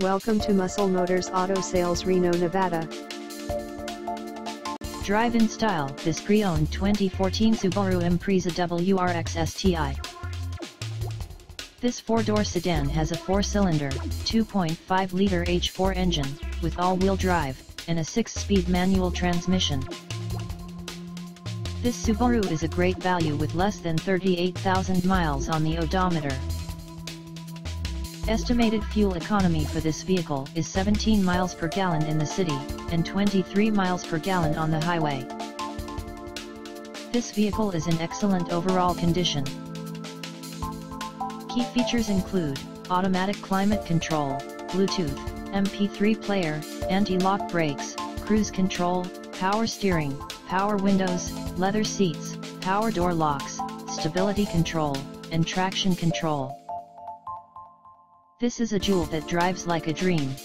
Welcome to Muscle Motors Auto Sales Reno, Nevada. Drive in style this pre-owned 2014 Subaru Impreza WRX STI. This four-door sedan has a four-cylinder, 2.5-liter H4 engine, with all-wheel drive, and a six-speed manual transmission. This Subaru is a great value with less than 38,000 miles on the odometer. Estimated fuel economy for this vehicle is 17 miles per gallon in the city, and 23 miles per gallon on the highway. This vehicle is in excellent overall condition. Key features include, automatic climate control, Bluetooth, MP3 player, anti-lock brakes, cruise control, power steering, power windows, leather seats, power door locks, stability control, and traction control. This is a jewel that drives like a dream.